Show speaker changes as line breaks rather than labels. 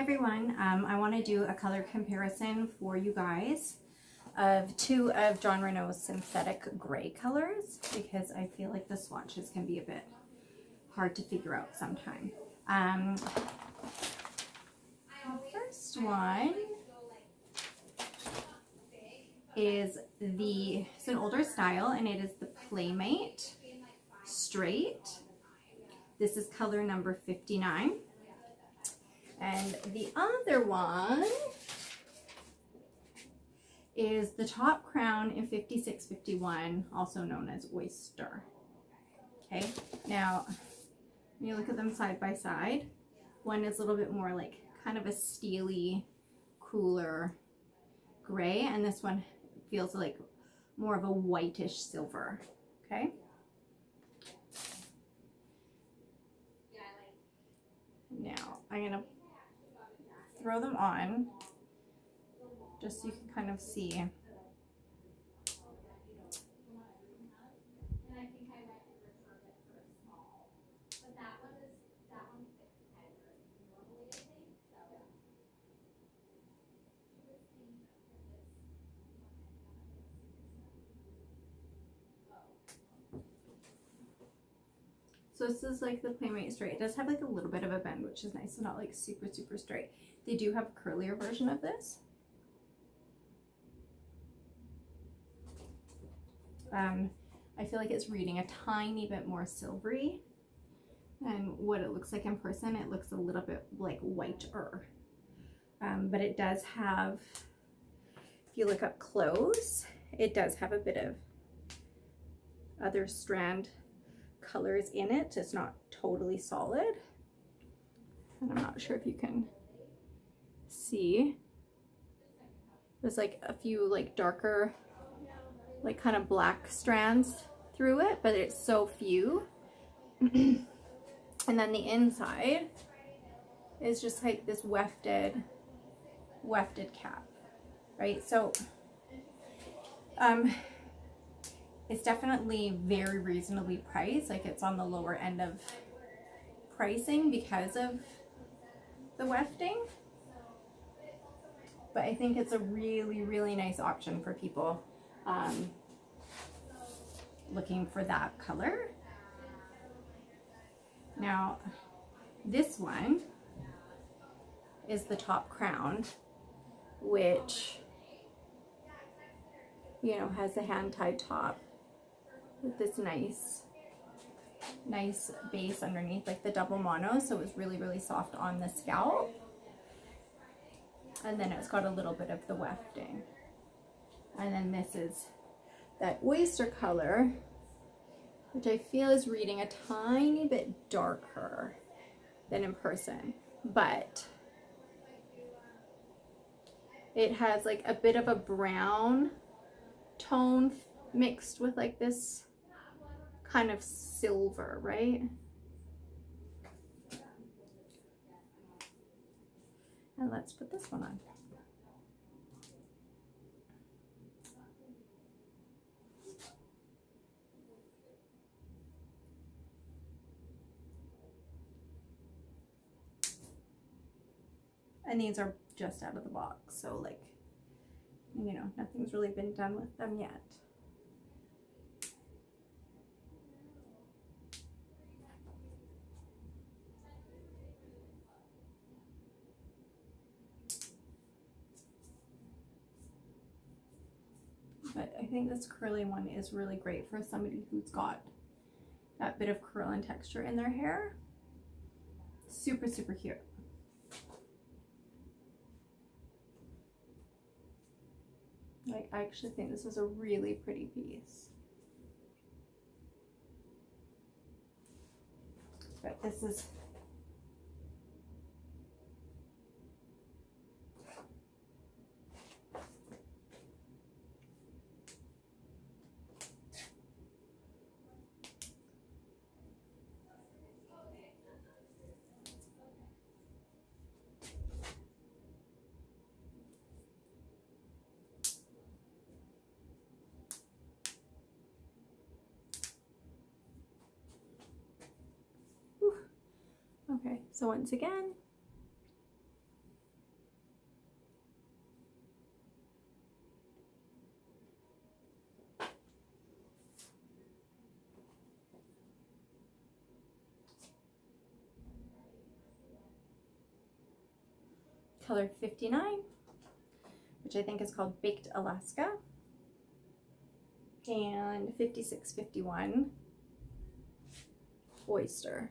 everyone, um, I want to do a color comparison for you guys of two of Jon Renau's synthetic gray colors because I feel like the swatches can be a bit hard to figure out sometime. Um, first one is the, it's an older style and it is the Playmate Straight. This is color number 59. And the other one is the Top Crown in 5651, also known as Oyster. Okay, now when you look at them side by side, one is a little bit more like kind of a steely, cooler gray, and this one feels like more of a whitish silver, okay? Now, I'm gonna throw them on just so you can kind of see. So this is like the Playmate Straight. It does have like a little bit of a bend, which is nice. It's not like super, super straight. They do have a curlier version of this. Um, I feel like it's reading a tiny bit more silvery than what it looks like in person. It looks a little bit like whiter. Um, but it does have, if you look up close, it does have a bit of other strand colors in it. It's not totally solid. And I'm not sure if you can see. There's like a few like darker, like kind of black strands through it, but it's so few. and then the inside is just like this wefted, wefted cap, right? So, um, it's definitely very reasonably priced. Like it's on the lower end of pricing because of the wefting. But I think it's a really, really nice option for people um, looking for that color. Now, this one is the top crown, which, you know, has a hand-tied top with this nice nice base underneath like the double mono so it was really really soft on the scalp. And then it's got a little bit of the wefting and then this is that oyster color which I feel is reading a tiny bit darker than in person but it has like a bit of a brown tone mixed with like this kind of silver, right? And let's put this one on. And these are just out of the box, so like, you know, nothing's really been done with them yet. But I think this curly one is really great for somebody who's got that bit of curl and texture in their hair. Super, super cute. Like, I actually think this is a really pretty piece. But this is Okay, so once again, color 59, which I think is called Baked Alaska, and 5651 Oyster.